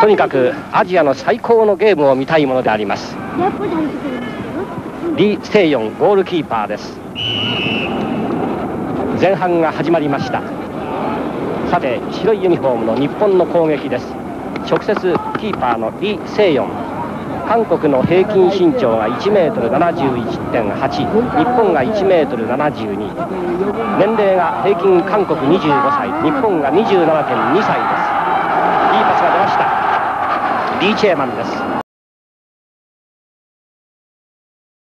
とにかくアジアの最高のゲームを見たいものであります。李セイヨンゴールキーパーです。前半が始まりました。さて白いユニフォームの日本の攻撃です。直接キーパーの李セイヨン。韓国の平均身長が1メートル71.8日本が1メートル72年齢が平均韓国25歳。日本が27.2歳ですいいパスが出ましたリー・チェーマンです。